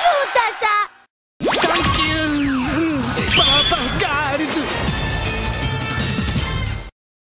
超ダサ。サンキュー。パパガールズ。